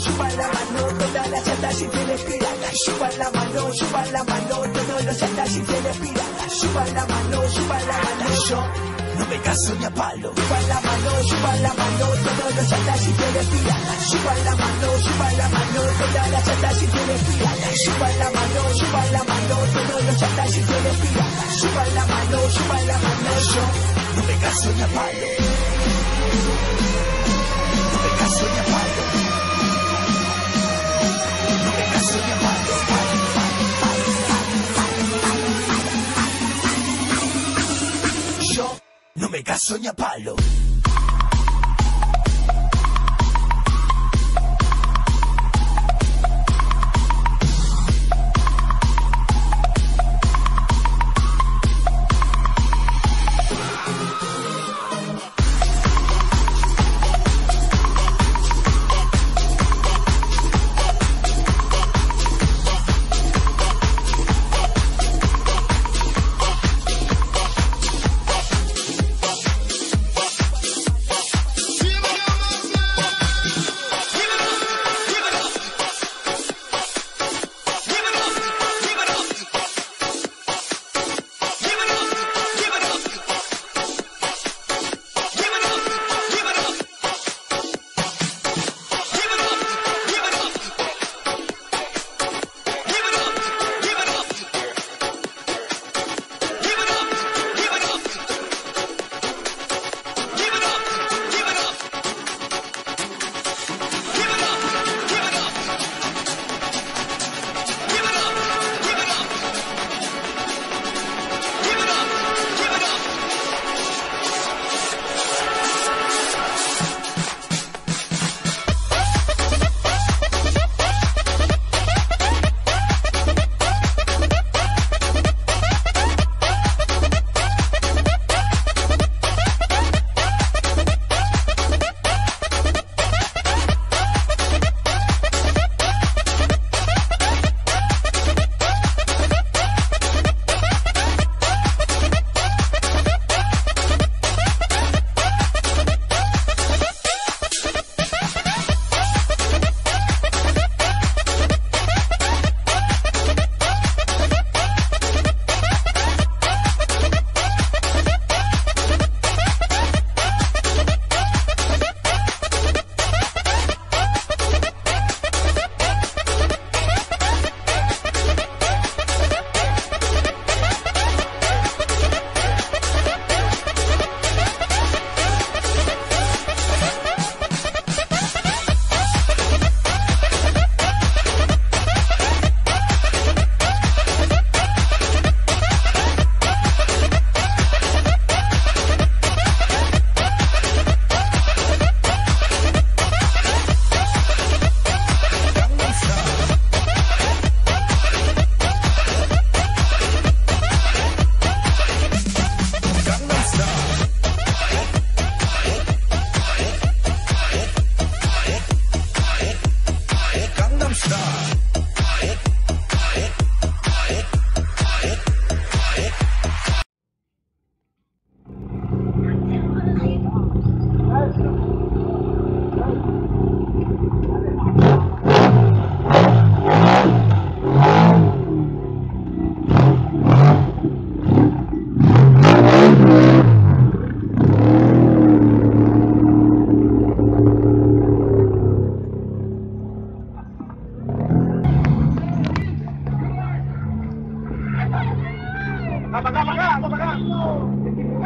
suban la mano, todas las chatas si tienes pirata. Suban la mano, suban la mano, todos los chatas si tienes pirata. Suban la mano, suban la mano. Yo no me caso ni a palo. Suban la mano, suban la mano, todos los chatas si tienes pirata. Suban la mano, suban la mano, todas las chatas si tienes pirata. Suban la mano, suban la mano, todos los chatas si tienes pirata. Suban la mano, suban la mano. Yo no me caso ni a palo. No me caso ni a.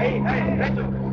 hey, hey, hey